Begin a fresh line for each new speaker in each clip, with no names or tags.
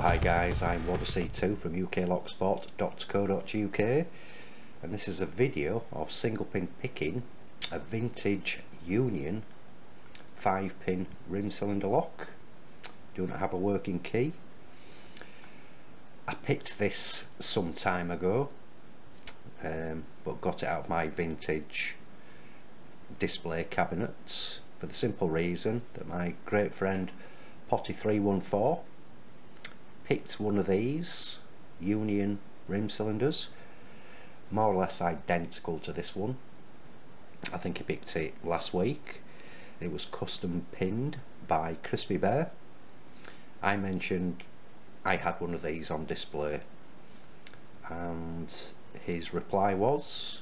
hi guys, I'm Wadda-C2 from uklocksport.co.uk and this is a video of single pin picking a vintage Union 5 pin rim cylinder lock. Do not have a working key. I picked this some time ago um, but got it out of my vintage display cabinets for the simple reason that my great friend Potti314 picked one of these Union rim cylinders. More or less identical to this one. I think he picked it last week. It was custom pinned by Crispy Bear. I mentioned I had one of these on display. And his reply was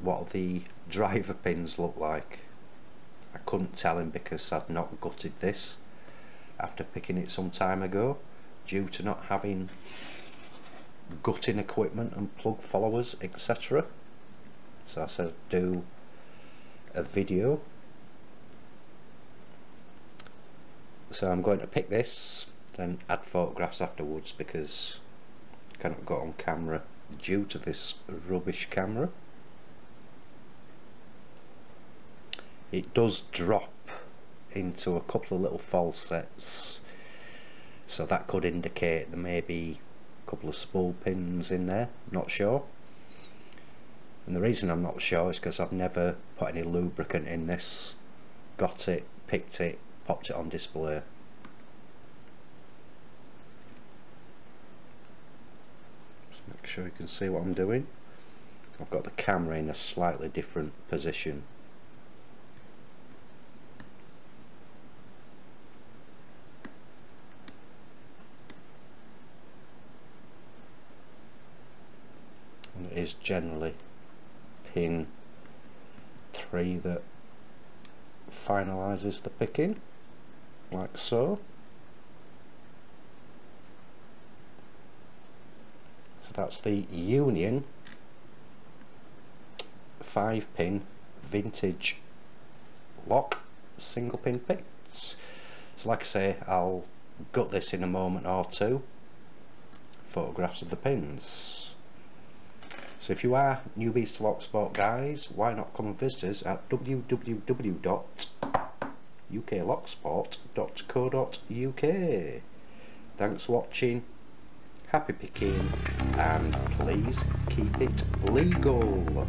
what the driver pins look like. I couldn't tell him because I'd not gutted this after picking it some time ago due to not having gutting equipment and plug followers etc so I said do a video. So I'm going to pick this then add photographs afterwards because I cannot go on camera due to this rubbish camera. It does drop into a couple of little false sets so that could indicate there may be a couple of spool pins in there. Not sure. And the reason I'm not sure is because I've never put any lubricant in this. Got it, picked it, popped it on display. Make sure you can see what I'm doing. I've got the camera in a slightly different position and it is generally pin 3 that finalises the picking like so. So that's the Union 5 pin vintage lock single pin picks. So like I say I'll gut this in a moment or two. Photographs of the pins so if you are newbies to Locksport guys, why not come and visit us at www.uklocksport.co.uk Thanks for watching, happy picking and please keep it legal.